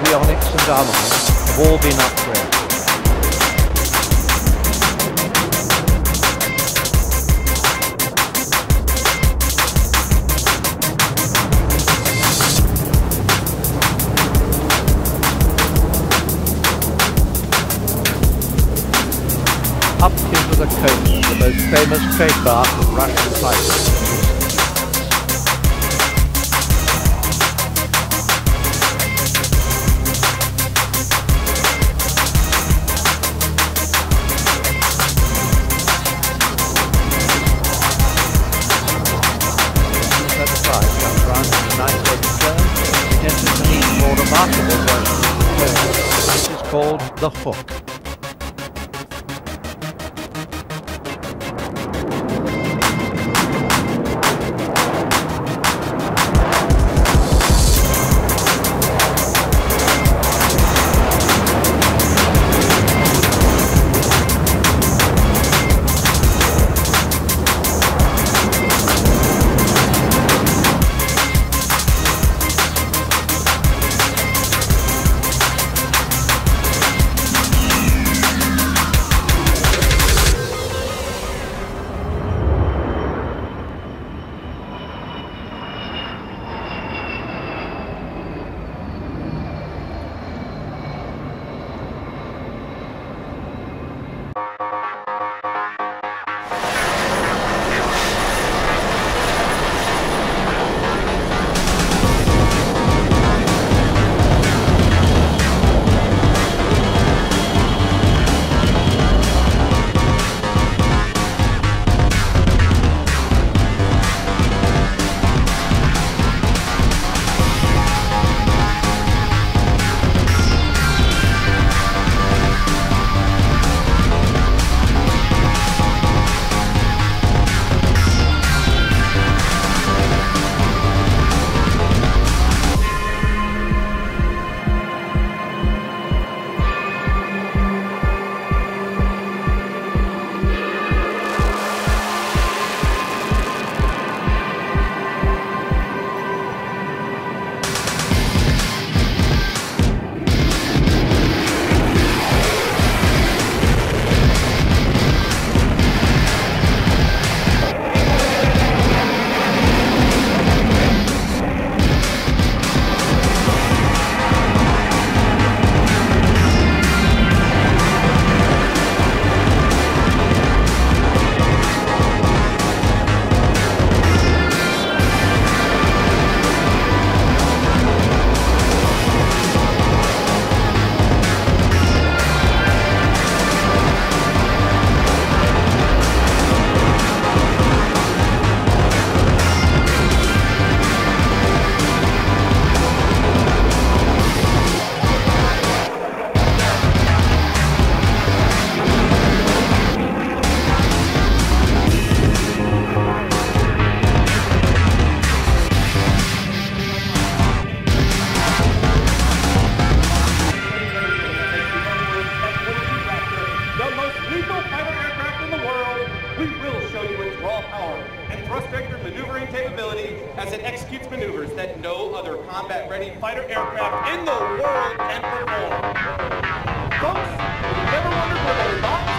armaments have all been upgraded. Up into the coast, the most famous trademark of Russian cycling. Called the hook. combat-ready fighter aircraft in the world can perform. Folks, you've ever wondered where